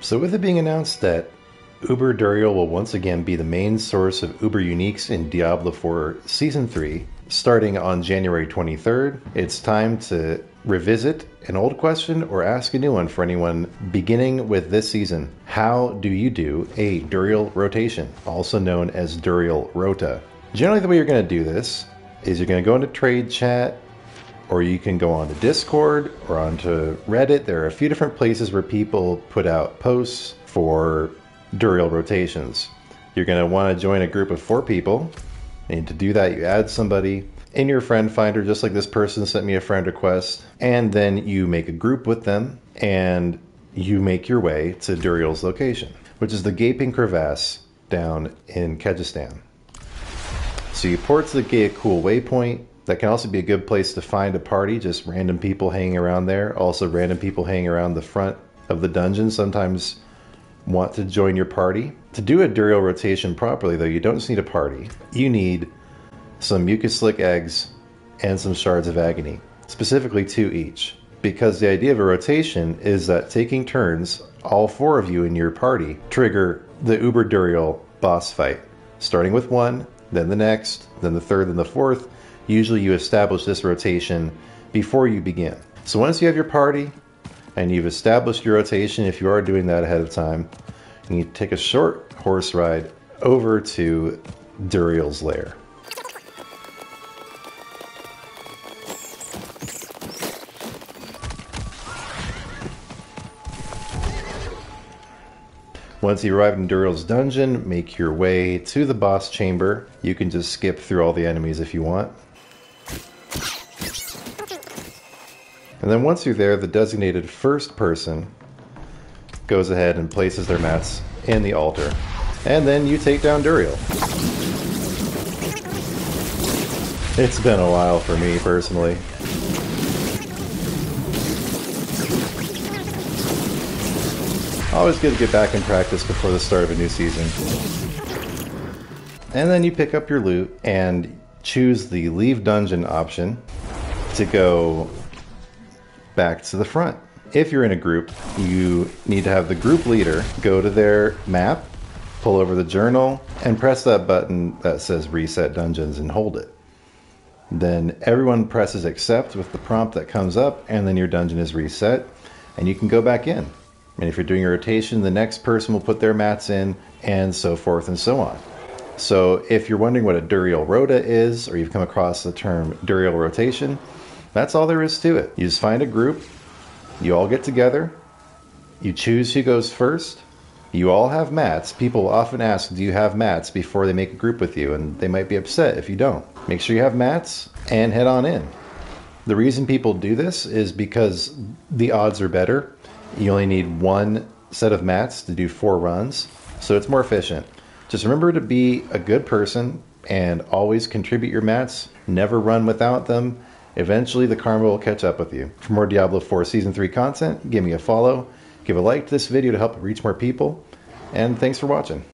So with it being announced that Uber Duriel will once again be the main source of Uber uniques in Diablo 4 Season 3, starting on January 23rd, it's time to revisit an old question or ask a new one for anyone beginning with this season. How do you do a Duriel rotation, also known as Duriel Rota? Generally, the way you're going to do this is you're going to go into trade chat, or you can go onto Discord or onto Reddit. There are a few different places where people put out posts for Duriel rotations. You're going to want to join a group of four people. And to do that, you add somebody in your friend finder, just like this person sent me a friend request. And then you make a group with them and you make your way to Duriel's location, which is the Gaping Crevasse down in Kehjistan. So you port to the Gea Kul waypoint. That can also be a good place to find a party, just random people hanging around there. Also, random people hanging around the front of the dungeon. Sometimes want to join your party. To do a Duriel rotation properly, though, you don't just need a party. You need some Mucus Slick eggs and some Shards of Agony, specifically two each. Because the idea of a rotation is that taking turns, all four of you in your party trigger the Uber Duriel boss fight, starting with one, then the next, then the third, then the fourth. Usually, you establish this rotation before you begin. So once you have your party, and you've established your rotation if you are doing that ahead of time, you take a short horse ride over to Duriel's lair. Once you arrive in Duriel's dungeon, make your way to the boss chamber. You can just skip through all the enemies if you want. And then once you're there, the designated first person goes ahead and places their mats in the altar. And then you take down Duriel. It's been a while for me personally. Always good to get back in practice before the start of a new season. And then you pick up your loot and choose the leave dungeon option to go back to the front. If you're in a group, you need to have the group leader go to their map, pull over the journal, and press that button that says reset dungeons and hold it. Then everyone presses accept with the prompt that comes up, and then your dungeon is reset, and you can go back in. And if you're doing a rotation, the next person will put their mats in, and so forth and so on. So if you're wondering what a Duriel Rota is, or you've come across the term Duriel rotation, that's all there is to it. You just find a group, you all get together, you choose who goes first. You all have mats. People often ask, Do you have mats before they make a group with you? And they might be upset if you don't. Make sure you have mats and head on in. The reason people do this is because the odds are better. You only need one set of mats to do four runs, so it's more efficient. Just remember to be a good person and always contribute your mats. Never run without them. Eventually, the karma will catch up with you. For more Diablo 4 Season 3 content, give me a follow, give a like to this video to help reach more people, and thanks for watching.